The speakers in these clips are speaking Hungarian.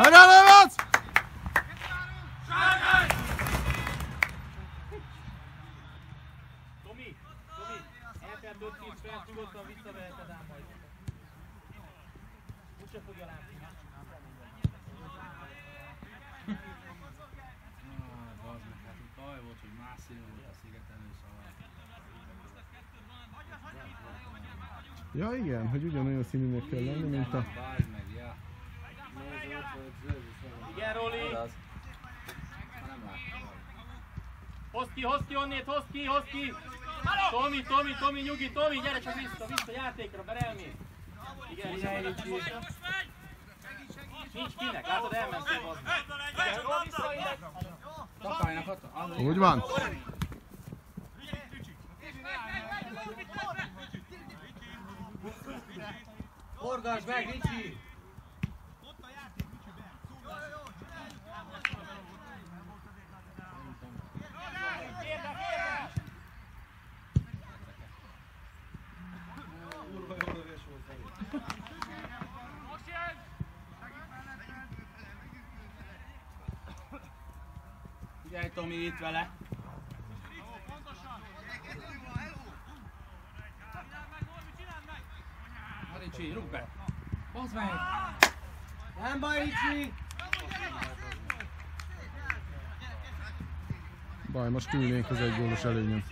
Hajrá, Levac! Tomi, Tomi, eltelt 5 10 perc, nyugodtan visszaveheted ám majd. Úgyse fogja látni. bazd meg, hát baj volt, a szigetelő szóval. Ja igen, hogy ugyanolyan színűnek kell lenni, mint a... Bazd meg, ja. Igen, Roli! Hozd ki, hozd ki onnét, hozd ki, hozd ki! Tomi, Tomi, Tomi, nyugi, Tomi, gyere csak vissza, vissza játékra, berelmész! Igen, igen, Ricsi. Nincs kinek, látod, elmentél az. Tapálynak adta? Úgy van. Forgasd meg, Ricsi! Figyelj Tomi, itt vele! Ricsi, rúgd be! Bazd meg! Nem baj Ricsi! Baj, most ülnénk az egy gólos előnyön.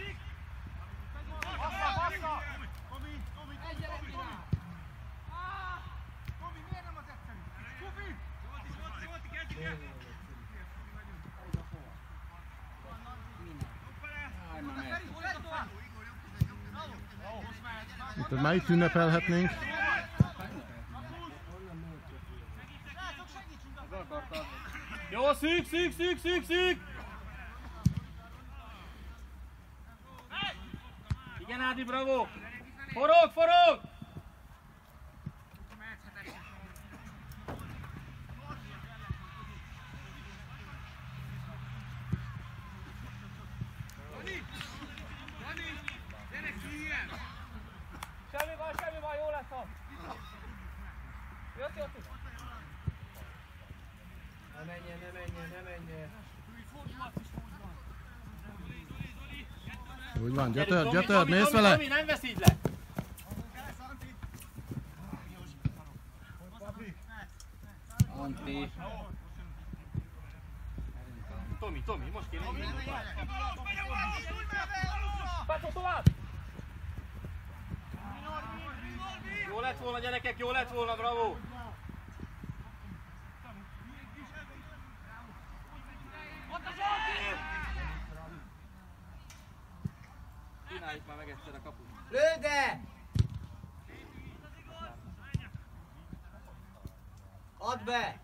Állj már meg! Itt már itt ünnepelhetnénk. Jó, szűk, szűk, szűk, szűk, szűk! Igen, Ádi, bravo! Forog, forog! Semmi van, semmi van, jó lesz az! Jött, jött, jött! Ne menjen, ne menjen, ne menjen. Úgy van, gyötör, Tomi, gyötör, Tomi, mész Tomi, vele! Tomi, nem veszíd le! Antti! Tomi, Tomi, most kéne indulni. Pátszol tovább! Jó lett volna gyerekek, jó lett volna, bravo! Csináljuk már meg egyszer a kaput. Lőde! Add be!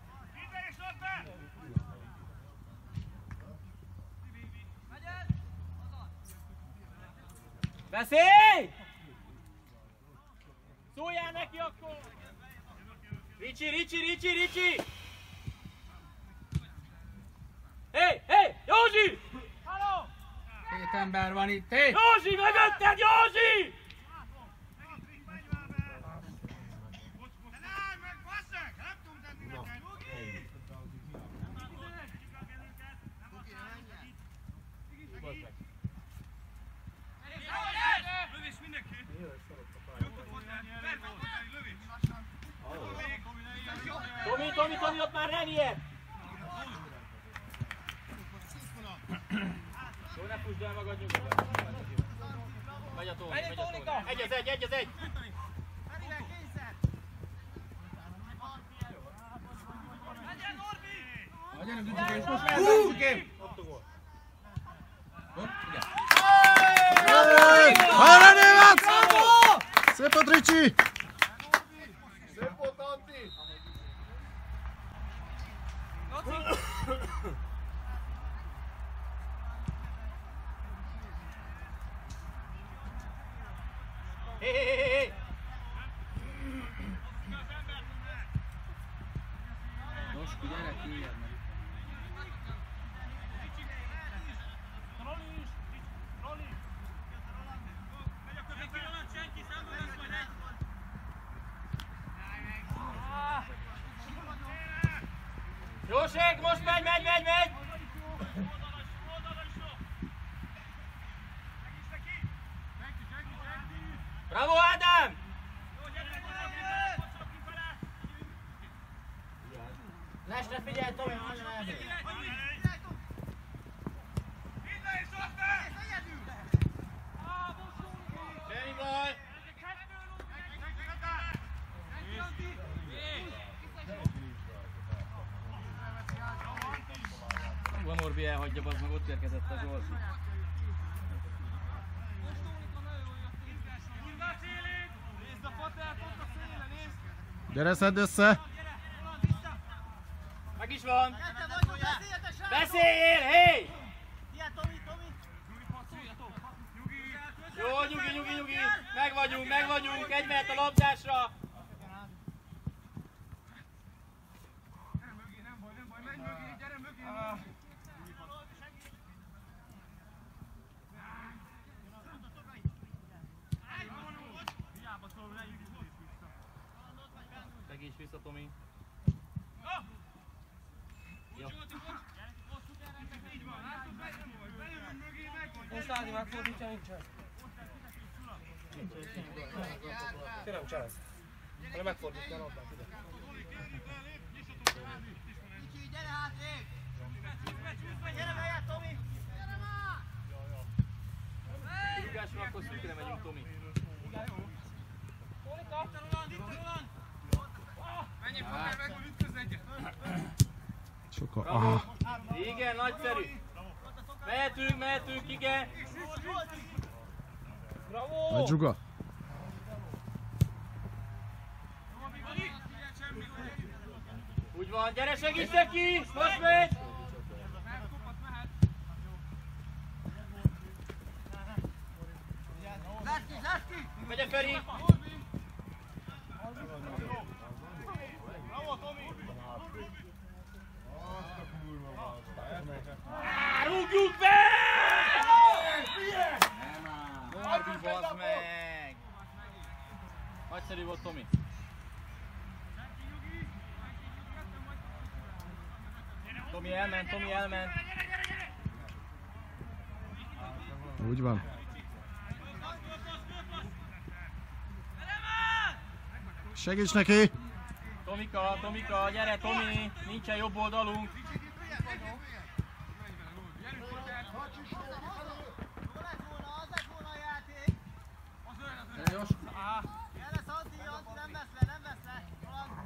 Beszélj! Szóljál neki akkor! Ricsi, Ricsi, Ricsi, Ricsi! Hé, hé, Józsi! Halló! Két ember van itt, hé! Józsi, mögötted, Józsi! Tomi, Tomi, Tomi, ott már nem ilyet! Jó, ne fúsd el magad nyugodtan. Megy a Tóni, megy a Tóni. Egy az egy, egy az egy! Na, gyerünk, Ricsikém, és most lehet, Ricsikém! Ott a gól. Hopp, ugye? Hajrá, Német! Szép volt, Ricsi! Szép volt, Antti! Hé, hé, hé, hé, hé! Doski, gyere ki, ilyed meg. Roli is! Gyeresek, most megy, megy, megy, megy! Bravo, Ádám! Lestre figyelj, Tomi, nagyon elmegy. Semmi baj! Hú, a Morbi elhagyja, az meg ott érkezett a Zsolti. Gyere, szedd össze! Meg is van! Beszéljél, hé! Jó, nyugi, nyugi, nyugi! Meg vagyunk, meg vagyunk! Egy mehet a labdásra! Segíts vissza, Tomi! Jó. Most Ádi megfordítja, nincsen. Te nem csinálsz. Hanem megfordítja a labdát ide. Rugásra akkor szűkre megyünk, Tomi. Sokkal... Bravo! Aha. Igen, nagyszerű! Mehetünk, mehetünk, igen! Bravo! Nagy zsuga. Úgy van, gyere segíts neki! Most megy! Megy a Feri! Á, Rúgjuk be! Norbi, bazd meg! Nagyszerű volt Tomi. Tomi elment, Tomi elment. Úgy van. Segíts neki! Tomika, Tomika, gyere Tomi, nincsen jobb oldalunk.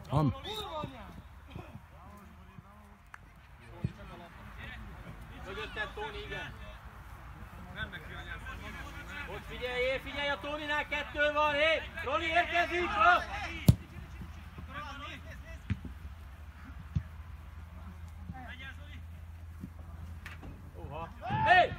Am. Mögötted Tóni, igen. Ott figyeljél, figyelj a Tóninál, kettő van, hé! Roli érkezik, ha! Oha! Hé!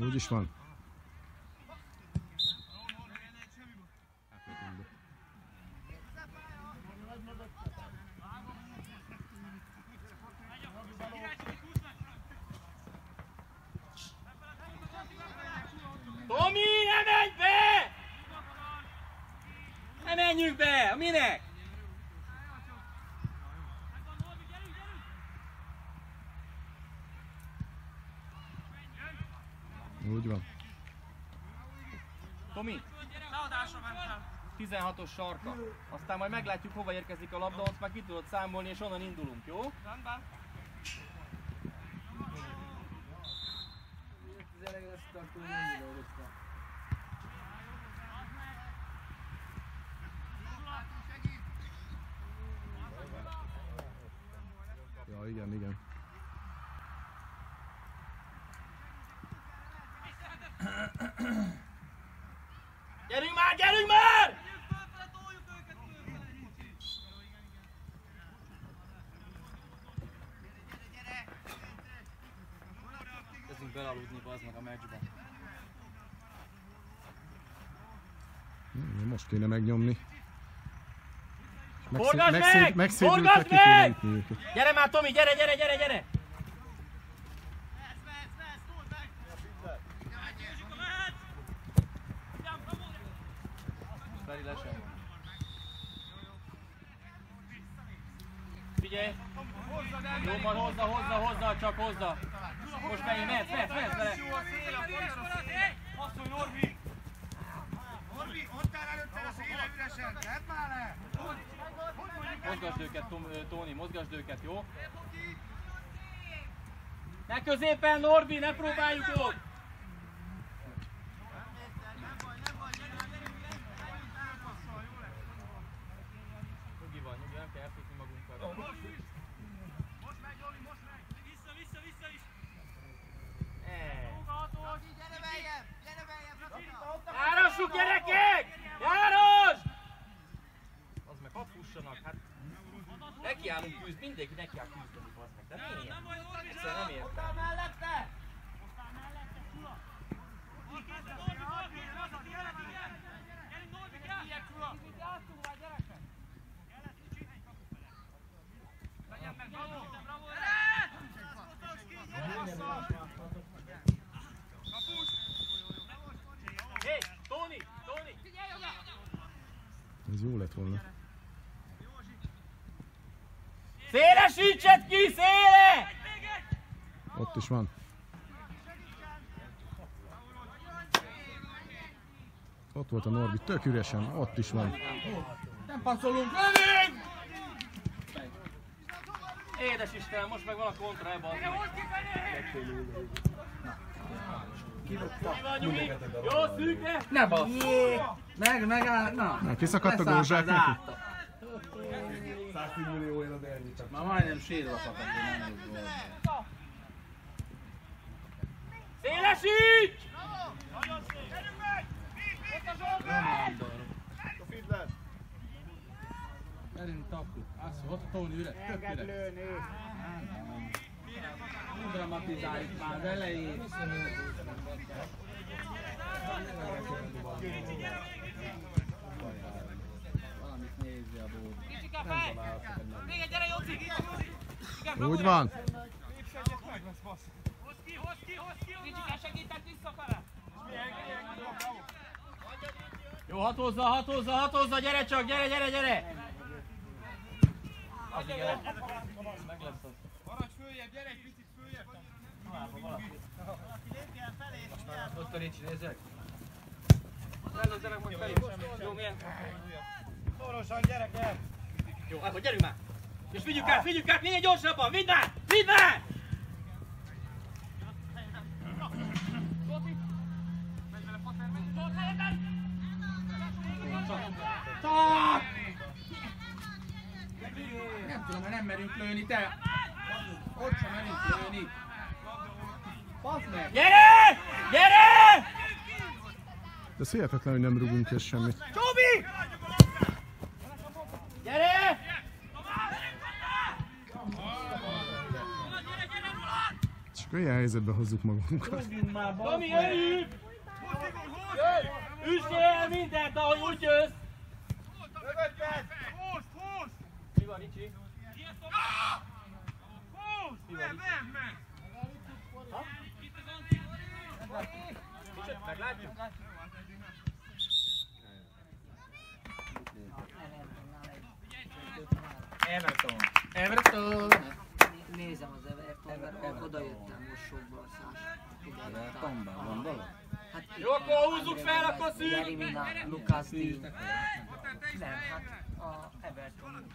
Úgy is van. Tomi, ne menj be! Ne menjünk be! Minek? Úgy van. Tomi, 16-os sarka. Aztán majd meglátjuk, hova érkezik a labda, azt már ki tudod számolni, és onnan indulunk, jó? Ja, igen, igen. Gyerünk már, gyerünk már! belaludni az meg a meccsbe. Hmm, most kéne megnyomni. Megszé Forgasd meg! Megszé Forgasd meg! Gyere már Tomi, gyere, gyere, gyere, gyere! Középen, Norbi, ne próbáljuk ott! Nyugi van, nyugi, nem kell elfutni magunkat. Eh. Járassuk, gyerekek! Járos! Az meg hadd fussanak, hát... Nekiállunk küzd, mindenki nekiáll küzdeni, az meg. De miért? Egyszerűen nem értem. Mellette! Hé, Tóni, Tóni! Ez jó lett volna. Szélesítsed ki, széle! Ott is van. Ott volt a Norbi, tök üresen, ott is van. Nem passzolunk, lövünk! Édes Istenem, most meg van a kontra ebbe az. Jó, szűkre? Ne bassz! Meg, megáll, na! Na, kiszakadt a Leszállt gózsák az neki? átta. Már majdnem sírva szakadt, hogy nem jut volna. Szélesíts! Gyerünk, tapu. Azt, ott a Tóni üres, tök üres. Nem dramatizáljuk már az elején. Valamit nézze a bód. Úgy van. Jó, hatózza, hatózza, hatózza, gyere csak, gyere, gyere, gyere! Az igen. Meg lesz az. Maradj följebb, gyere egy picit följebb! Ott a Ricsi, nézzek. Rendezzenek majd felé. Jó, milyen? Szorosan, gyerekek! Jó, akkor gyerünk már! És vigyük át, vigyük át, minél gyorsabban! Vidd már! Vidd már! Nem tudom, mert nem merünk lőni, te! Ott sem merünk lőni! Bazd meg! Gyere! Gyere! De ez hihetetlen, hogy nem rugunk és semmit. Csobi! Gyere! Csak olyan helyzetbe hozzuk magunkat. Tomi, jöjjünk! Üssél mindent, ahogy úgy jössz! Mögötted! Húzd, húzd! Mi van, Ricsi? Húzd! Nem, nem, nem! Kicsit meglátjuk? Everton! Everton! Nézem az Evertonban, oda jöttem most sok basszás. Evertonban van valami? Hát Jó, akkor húzzuk fel, akkor szűk! Jerimina, Lucas Dean. Nem, hát a Everton.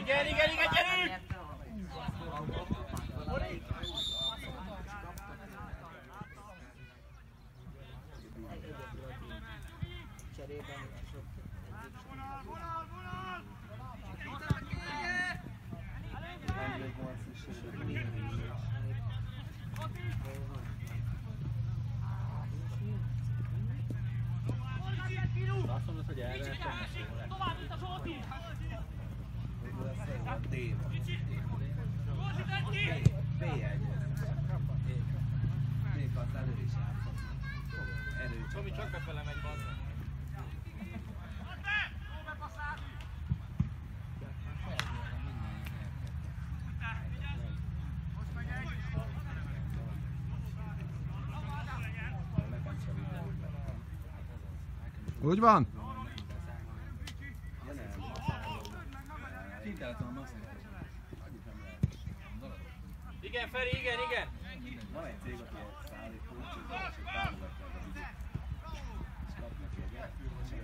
Igen, igen, igen, gyerünk! Cserében sok Azt mondod, hogy elvertem, Tomi csak befele megy, bazd meg. Úgy van? Igen, Feri, igen, igen. Van egy cég, aki szállít és támogatja a videót. És kapnak jegyet, és.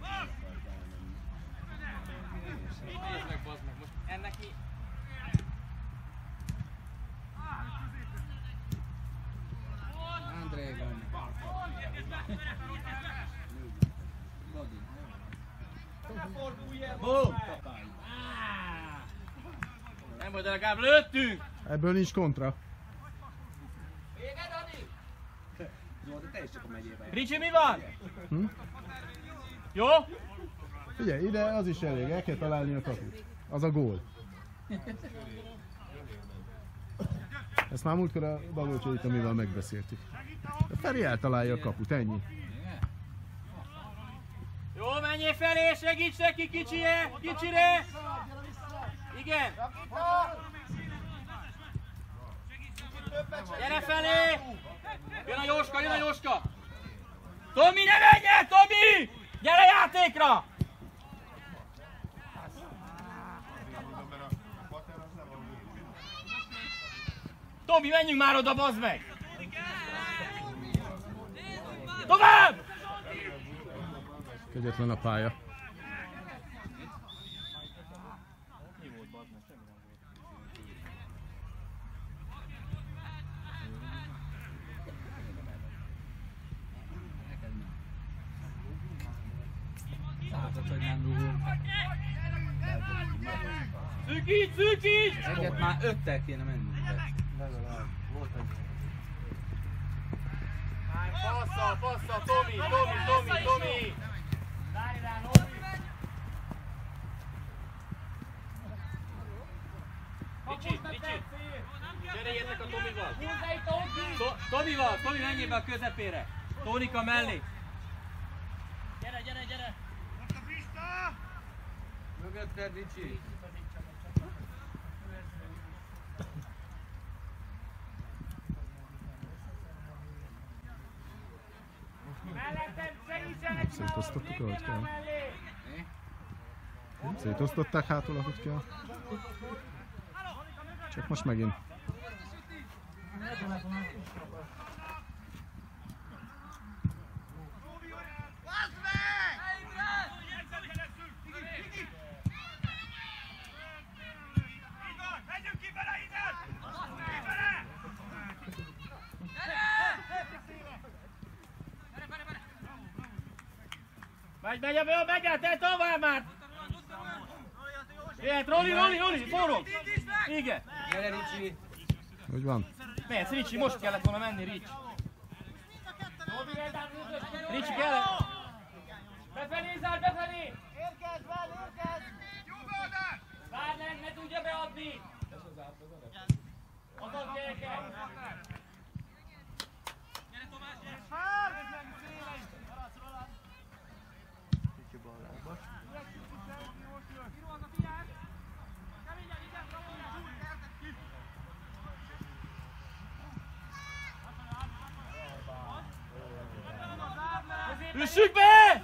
Nézd meg, bazd meg, most ennek mi? André van. Boom! Nem vagy, de legalább lőttünk! Ebből nincs kontra. Zolta, te is csak a megyében Ricsi, mi van? Hm? Jó? Figyelj, ide az is elég, el kell találni a kaput. Az a gól. Ezt már múltkor a Balocsi Itamival megbeszéltük. A Feri eltalálja a kaput, ennyi. Menjél felé, segíts neki kicsire, kicsire! Igen! Gyere felé! Jön a Jóska, jön a Jóska! Tomi, ne menj el, Tomi! Gyere játékra! Tomi, menjünk már oda, bazd meg! Tovább! Kegyetlen a pálya. Szűkíts, szűkíts! Egyet már öttel kéne menni. Passza, passza, Tomi, Tomi, Tomi, Tomi! Ricsi, Ricsi! Cseréljetek a Tomival! To- Tomival, Tomi menjél be a közepére! Tónika mellé! Mögötted, Ricsi. Szétosztottuk, ahogy kell. Szétosztották hátul, ahogy kell. Csak most megint. Megy, megy, megy, megy, megy, te tovább már! Jöhet, Roli, Roli, Roli, forró! Igen! Gyere, Ricsi. Úgy van. Mehetsz, Ricsi, most kellett volna menni, Ricsi. Ricsi, kell! Befelé, zár, befelé! Érkezz, várj, érkezz! Várj, ne, tudja beadni! Azaz, gyerekek! Üssük be!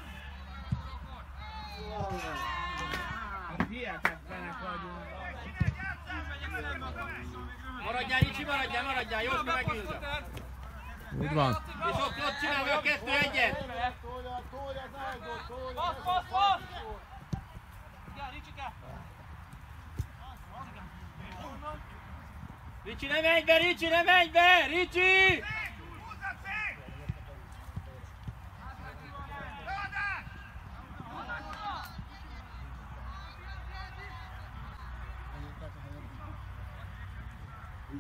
Hihetetlenek vagyunk. Maradjál, Ricsi, maradjál, maradjál, Jóska megűzze. Úgy van. És ott, ott csinálj meg a kettő egyet. Tolja, tolja, zárdod, tolja! Passz, passz, passz! Ricsi, ne menj be, Ricsi, ne menj be! Ricsi!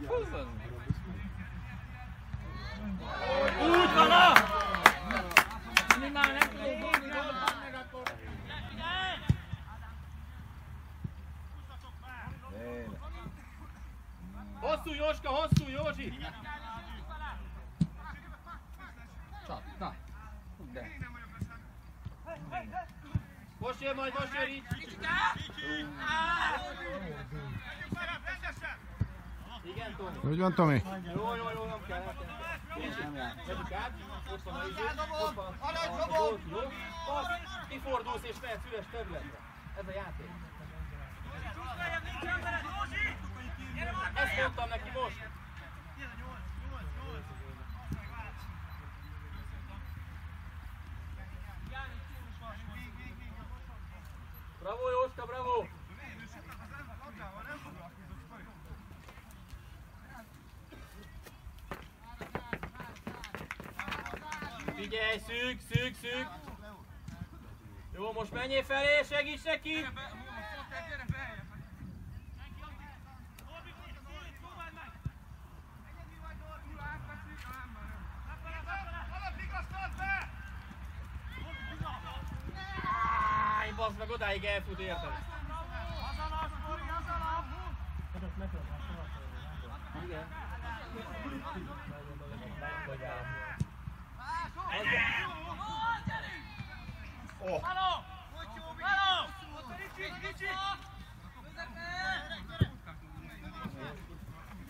Úgy van, na! Mi már nem tudok dobni, meg akkor. Hosszú Jóska, hosszú Józsi! Csap, na. De. Most jön majd, most jön így. Igen, Tomi. Úgy van, Tomi. Jó, jó, jó, nem kell, nem kell. Kifordulsz és mehetsz üres területre. Ez a játék. Ezt mondtam neki most. Bravo Jóska, bravo! Figyelj, szűk, szűk, szűk! Jó, most menjél felé, segíts neki! Áj, bazd meg, odáig elfut, érted? Igen.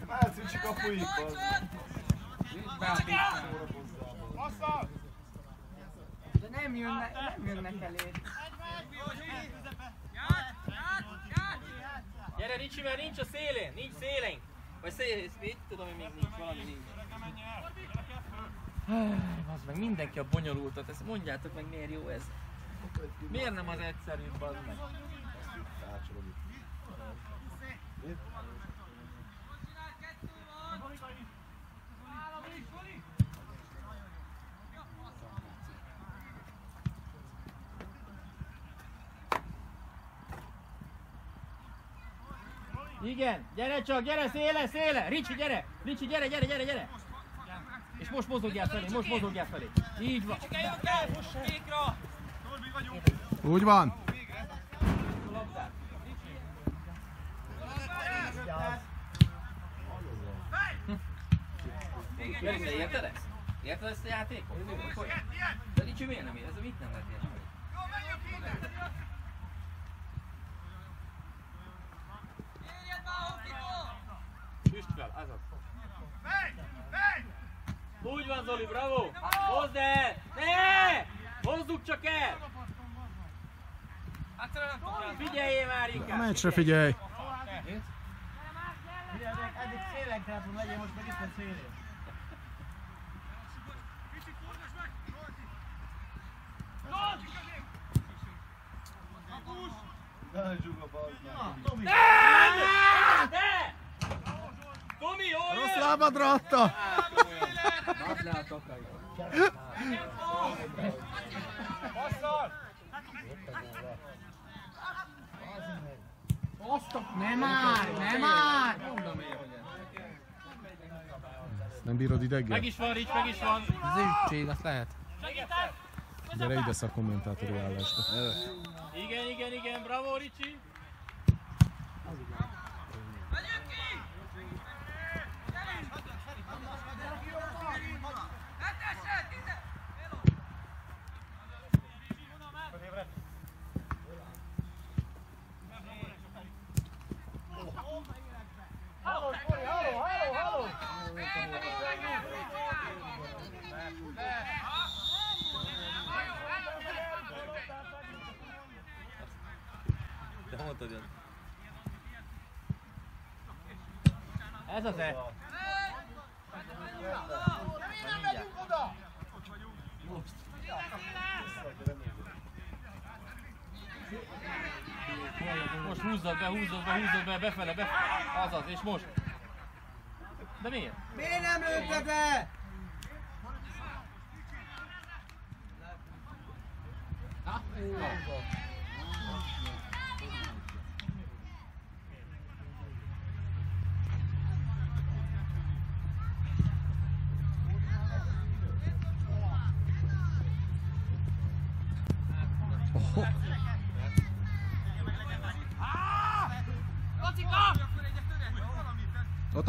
Hát, Ricsi kapuik, az. De nem jönnek, nem jönnek elé. Gyere Ricsi, mert nincs a szélén, nincs szélénk. Vagy szél, mit tudom én még nincs, valami nincs. Az meg mindenki a bonyolultat, ezt mondjátok meg miért jó ez. Miért nem az egyszerűbb az meg? Igen, gyere csak, gyere széle, széle! Ricsi, gyere! Ricsi, gyere, gyere, gyere, gyere! És most mozogjál felé, most mozogjál felé. Így van. Úgy van. Gerice, érted ezt? Érted ezt a játékot? De Ricsi miért nem ér? Ez mit nem lehet érteni? Üst fel, az az. Úgy van Zoli, bravo! Hozd el! Ne! Hozzuk csak el! Figyeljél már A inkább! meccsre figyelj. Eddig szélen kellett legyen, most meg itt van szélén. Ne zsuga, bazd meg. Na, Tomi! Jól Rossz lábadra adta. Add le a tokai. Azt a... Nem már, nem ez. Nem bírod Meg ideggel? is van, Rics, meg is van. Az ügység, azt lehet. Gyere ide szakkommentátori állásba. Igen, igen, igen, bravo Ricsi. Mondtad, hogy Ez az e. Nem megyünk oda! Most húzzad be, húzzad be, húzzad be, befele, befele. Azaz, és most. De miért? Miért nem lőtted le? Ott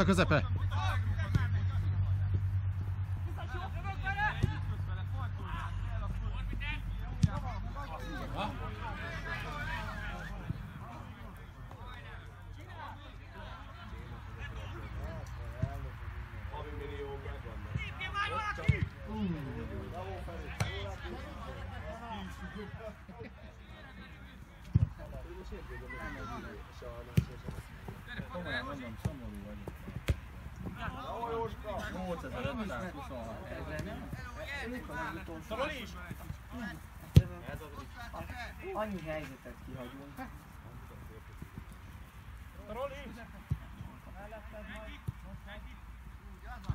fatto cos'è? Per... Annyi helyzetet kihagyunk.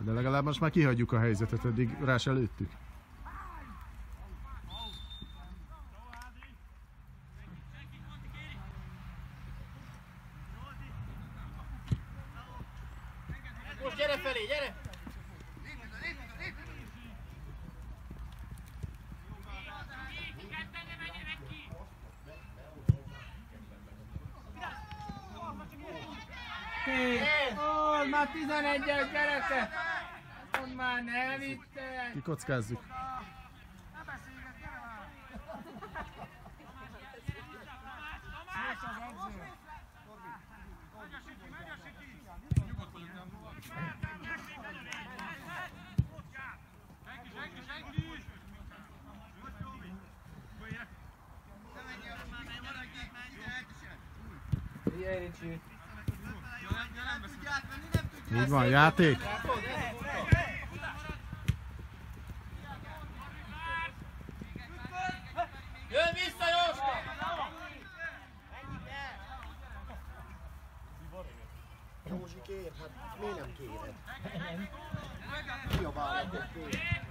De legalább most már kihagyjuk a helyzetet, eddig rá se lőttük. Most gyere felé, gyere! Hé, ó, már 11-es gyereke! Azt már ne vittek! Kikockázzuk. Figyelj, Ricsi. Így van, játék. Jön vissza, Jóska! Józsi kér, hát miért nem kéred? Kiabálok, hogy kér.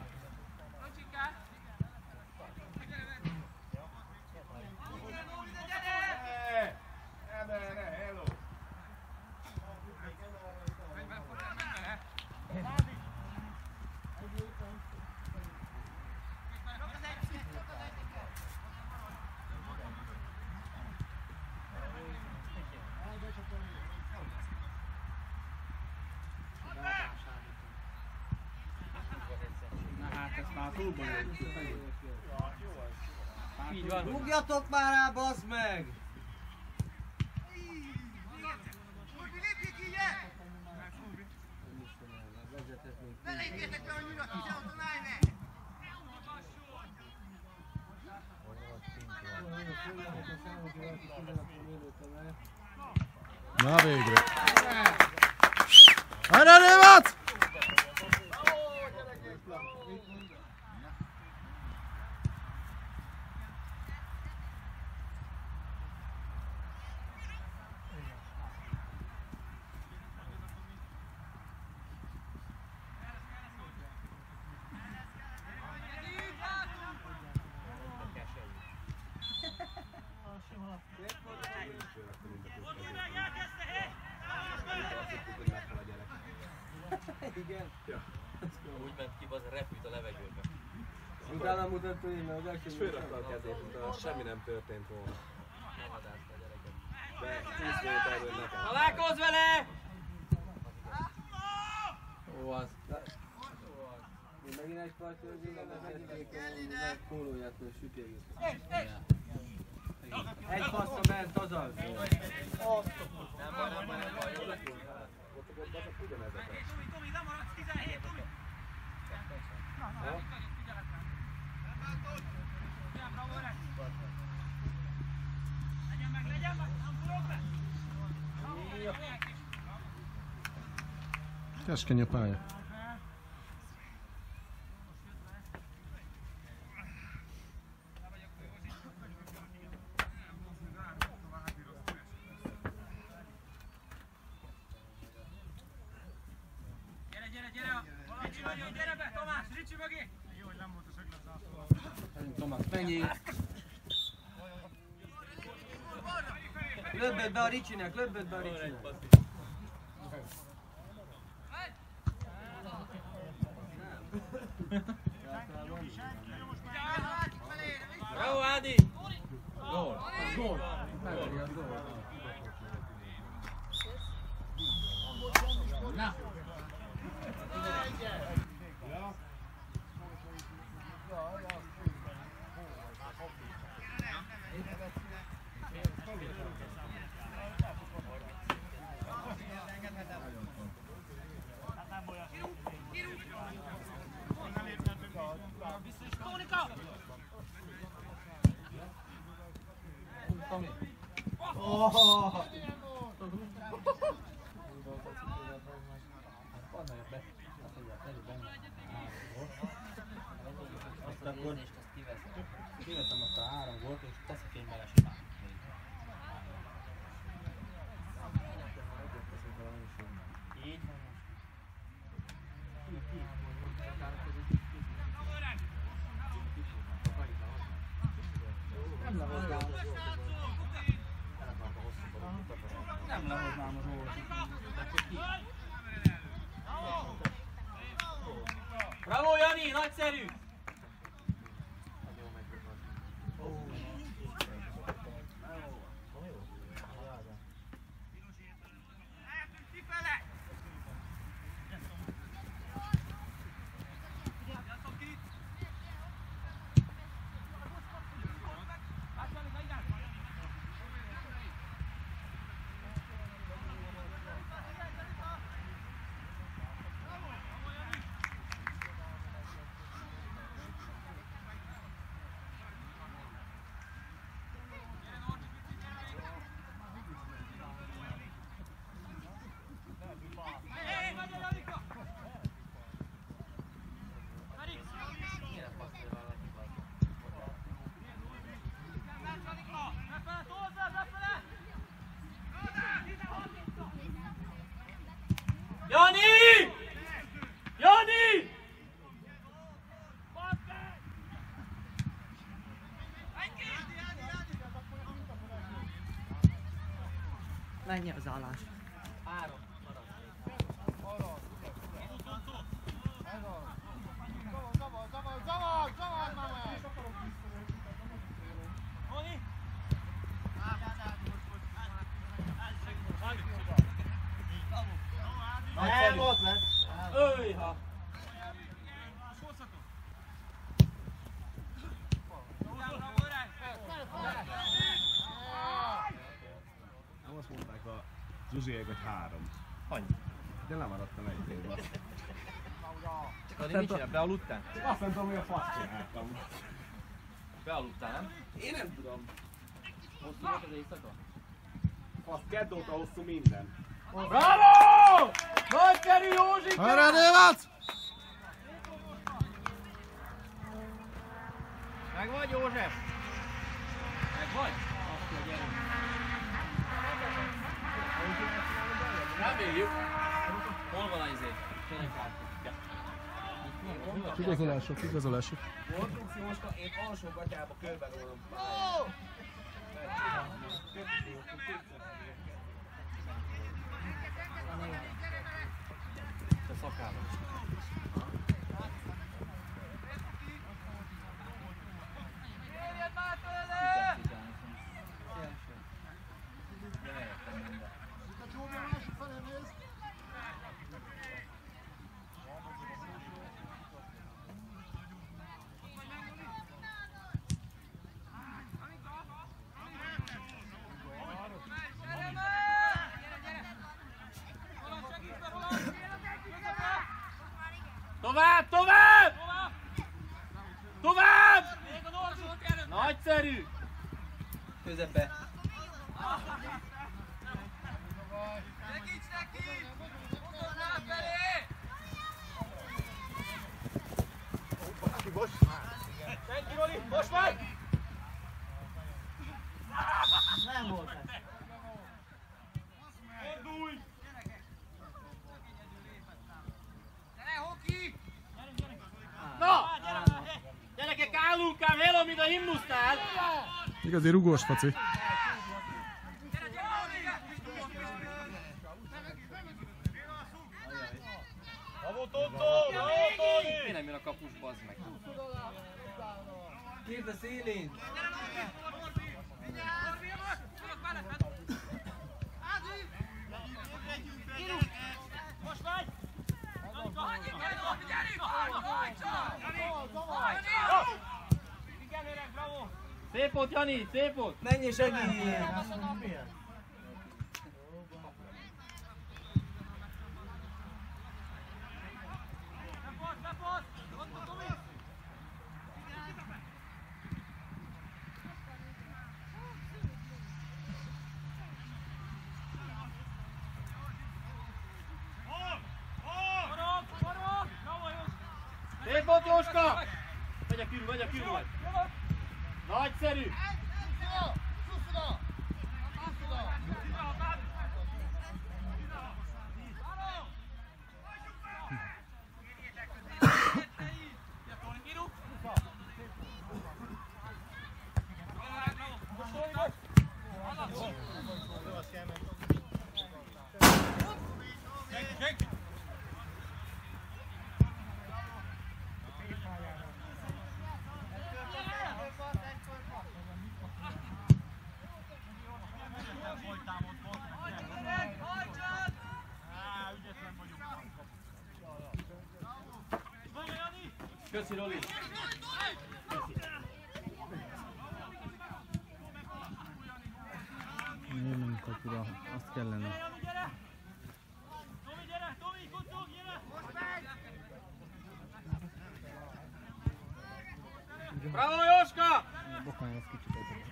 Na hát ezt már túlba lőttük. Így van. Rúgjatok már rá, bazd meg! Na végre. Arra Német! Úgy ment ki, az repült a levegőbe. Utána mutatta én meg, az És fölrakta a kezét, mintha semmi nem történt volna. Nem vadászta a gyereket. De 10 méterből nekem. Találkozz vele! Ó, az. Én megint egy partőrző, mert megvették a pólójától sütélőt. Egy passza ment, azaz. Nem baj, nem baj, nem baj, jó lesz. Ott ott azok ugyanezek. Keskeny a pálya. Tomás, menjél! Löbbed be a Ricsinek, Oh. Mennyi az állás? Három. Nem volt lesz. Öjha! Nem azt mondták a Zsuzsiék, hogy három. Annyi. De lemaradtam egy térbe. Adi, mit csinál? Bealudtál? Azt nem tudom, hogy a fasz csináltam. Bealudtál, nem? Én nem tudom. Hosszú volt az éjszaka? Fasz kedd óta hosszú minden. Bravo! Nagyszerű Józsi! Hajrá, Dévac! Meg vagy József? Meg vagy? Akkor gyerünk. Reméljük. Hol van a izé? Igazolások, igazolások. Szimoska, én alsó gatyába körbe rólam. Te szakállam. Tovább, tovább! Tovább! Nagyszerű! Közepe. Senki, Roli, most vagy! Nem volt ez. Fordulj! Na! Gyerekek, állunk ám, hello, mint a himnusznál! Igazi rugós faci. Miért nem jön a kapus, bazd meg? Kérd a szélén. Szép volt, Jani, szép volt! Menj Köszi Roli! Nem kapura, azt kellene. Bravo Jóska! Bokány az kicsit egy.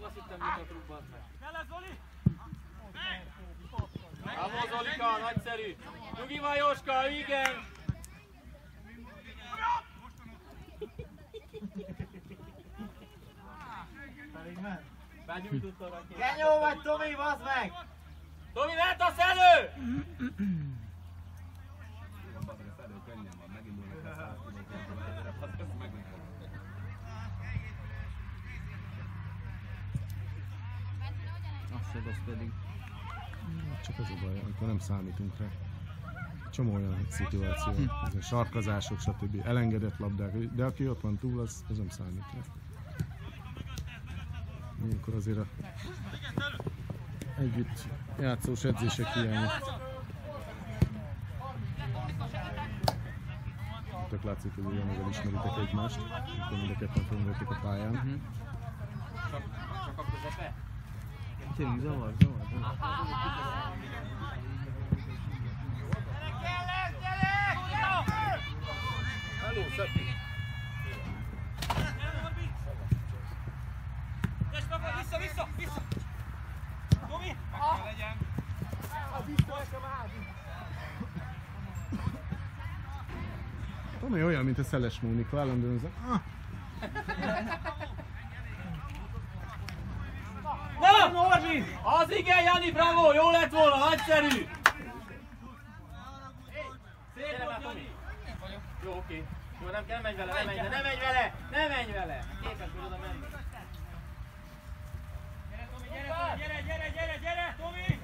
Azt hittem, mit a trukk, bazd meg. Bravo Zolika, nagyszerű! Nyugi van Jóska, igen! Benyújtotta a rakétát. Genyó vagy Tomi, bazd meg! Tomi, váltasz elő! Bazd meg, felül könnyen van, megindulnak a 100 kilométerre, bazd meg, megint fog. Se dosz pedig. Csak az a baj, amikor nem számítunk rá. Csomó olyan szituáció, ez a sarkazások, stb. Elengedett labdák, de aki ott van túl, az, az nem számít rá. Ilyenkor azért a együtt játszós edzések hiánya. Tök látszik, hogy olyan ismeritek egymást, amikor mind a ketten a pályán. Csak, csak a közepe? Tényleg zavar, zavar, zavar. Hello, Szepi! Vissza, vissza, vissza! Tomi! Tomi olyan, mint a Szeles Mónika, állandóan az ah, Na! Norbi! Az igen, Jani, bravo! Jó lett volna, nagyszerű! Szép volt, Tomi! Jó, oké. Jó, nem kell, menj vele, ne menj vele, ne menj vele! Ne menj vele! Képes vagy oda menni. Gyere, gyere, gyere, gyere, Tomi!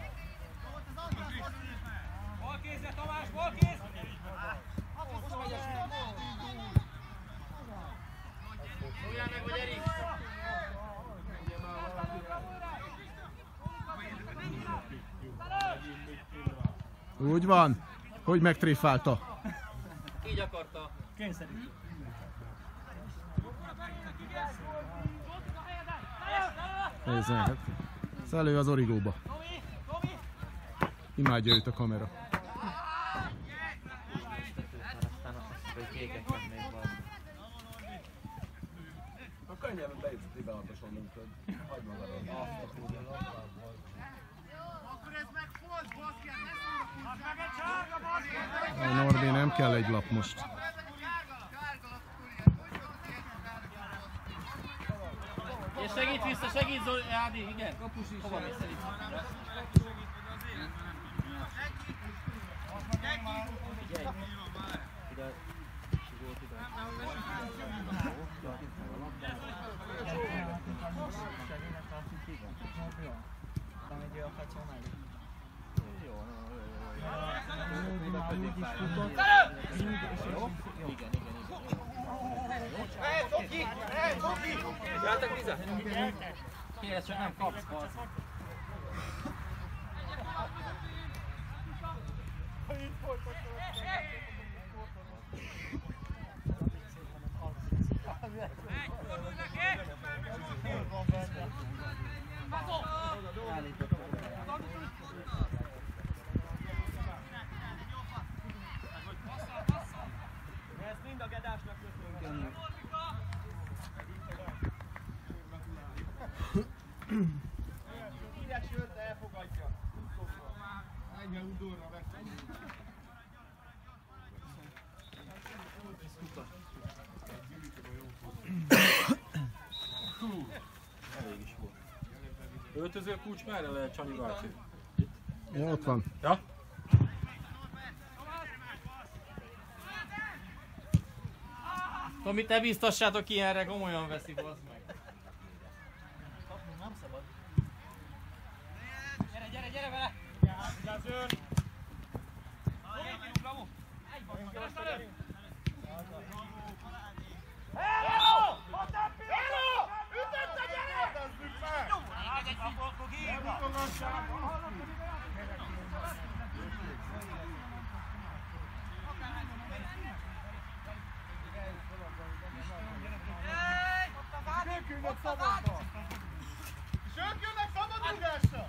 Bal kézre, Tamás, bal kéz! Újjál meg, vagy Erik! Úgy van, hogy megtréfálta. Így akarta. Meg, hát Szelő az origóba. Imádja őt a kamera. Aztán azt, hogy kéket vennék valami. A könnyebben bejutsz a 16-oson, mint hogy hagyd magadon. Azt a kurva. A Norbi nem kell egy lap most. És segít vissza, segít Zoli, Ádi, igen. Kapus is. Hova mész Erik? Figyelj! Ide, volt ide. Játok vissza! Kérdez, nem kapsz bal. Ez mind a gedásnak köszönjük. Ennyi udorra veszem. Elég is volt. Öltöző kulcs merre lehet Csani bácsi? Ja, ott van. Ja? Tomi, te biztossátok ilyenre, komolyan veszi, bazd meg. Gyere, gyere, gyere vele! Sörkülnek szabadrugásra!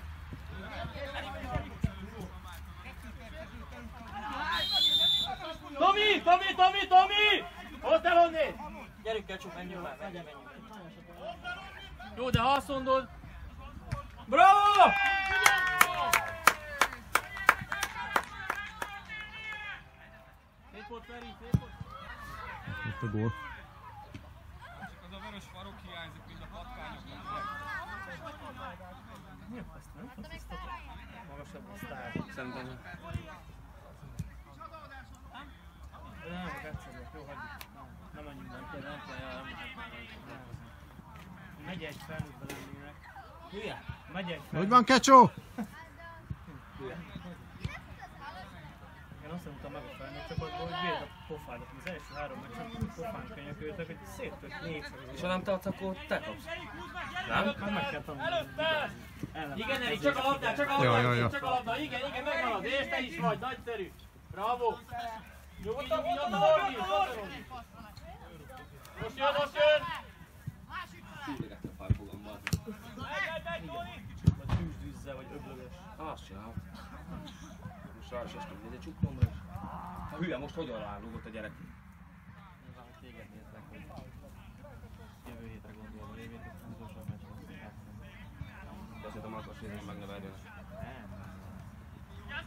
Tomi, Tomi, Tomi, Tomi! Hozd el onnét! Gyerünk, Kecsó, menjünk már, menjünk, menjünk. Jó, de ha azt mondod... Bravo! Szép volt, Feri, szép volt. Ott a gól. Az a vörös farok hiányzik, mint a patkányoknak. Magasabb a sztár. Szerintem nem. Nem, egyszerűen, jó, hagyjuk. Nem menjünk be. Nem kell, nem kell. Megy egy felnőttbe lennének. Hülye? Megy egy Hogy van, Kecsó? Én azt mondtam meg a felnőtt csapatból, hogy véd a pofádat. Az első három meccsen pofán könyököltek, hogy széttört négyszer. És ha nem te adsz, akkor te kapsz. Nem? Már meg kell tanulni. Igen, Erik, csak a labdát, csak a labdát, csak a labdát. Igen, igen, megvan és te is vagy, nagyszerű. Bravo. Nyugi, Norbi, Norbi. Most jön, most jön. Hűlegettem farfogammal. Vagy tűzdűzzel, vagy öblögös. Azt csinál. Most rá is estem, nézd egy csuklomra is. Ha hülye, most hogyan rálugott a gyerek? Nyilván, hogy téged néznek, hogy jövő hétre gondolom, a hétre az utolsó meccs lesz. De szerintem akkor sérülni megnevelni.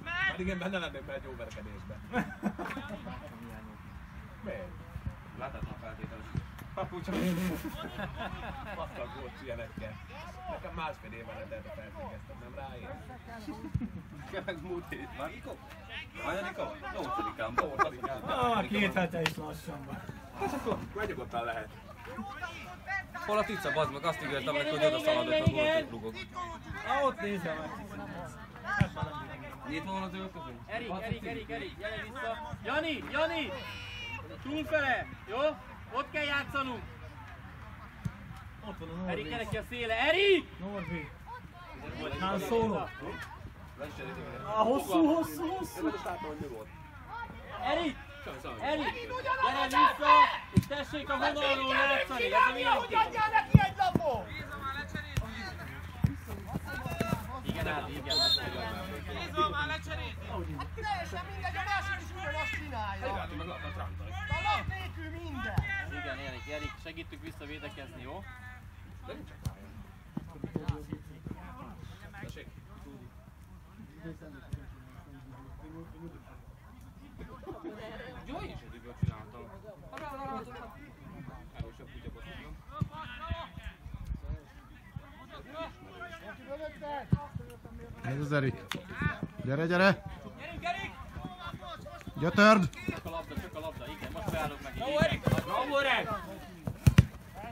Nem, Pedig én benne lennék be egy óverkedésbe. nem hiányok. Miért? Láttad már feltételes? Úgyhogy Pasztal volt ilyenekkel. Nekem másfél éve lehetett a feltékeztem, nem ráér? Nekem meg múlt hét. Márikó? Hanyadika? Nyolcadikán. Nyolcadikán. Ah, két hete is lassan van. Hát akkor megnyugodtan lehet. Hol a tica, bazd meg? Azt ígértem neki, hogy oda szaladok a gólt, rugok. Ah, ott nézem meg. Hát már nem bírom. Nyitva van az ő közön? Erik, Erik, Erik, Erik, gyere vissza. Jani, Jani! Túlfele, jó? Ott kell játszanunk. Ott van a Erik, Norbi. gyere ki a széle. Erik! Norbi. Han Solo. Le is cseréljük. Ah, hosszú, hosszú, hosszú. Én meg is láttam, hogy mi volt. Erik! Sajnos, sajnos. Erik! Gyere vissza, és tessék a vonalról játszani. Ez a miénk. Adjál neki egy lapot! Igen, Ádi, igen. Hát teljesen mindegy, a másik is ugyanazt csinálja. Hát, meg láttam rántani. A lap nélkül minden. Igen, Erik, Erik, segítünk visszavédekezni, jó? De nincsen pálya. Tessék. Jó, én is eddigből csináltam. Ha rá, rá, rá, rá. Erősebb kutyabot tudom. Ez az Erik. Gyere, gyere! Gyötörd! Csak a labda, csak a labda, igen, most beállok meg. Bravo, Erik! Bravo, Erik!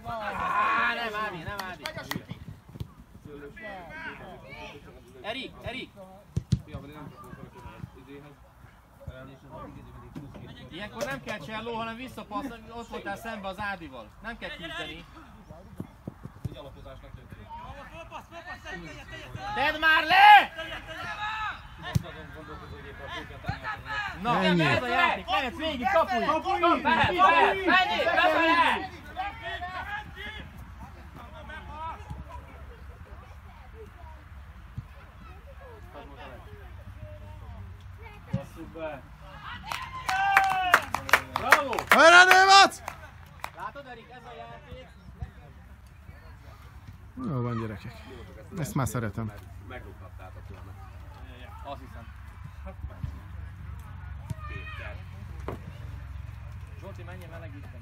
Á, nem Ádi, nem Ádi. Erik, Erik! Ilyenkor nem kell cselló, hanem visszapassz, ott voltál szembe az Ádival. Nem kell küzdeni. Tedd már le! Most azon gondolkozó, hogy éppen a főket tenni Na, Ennyi. ez a játék, mehetsz végig, kapuj! Kapuj! Mehet, mehet, menjél, befele! Basszuk be. Bravo! Hajrá, Német! Látod, Erik, ez a játék. Jó van gyerekek. Ezt, már szeretem. Meg, megrúghattátok volna. Azt hiszem. Kétszer. Zsolti, menjen melegíteni. Nem kell,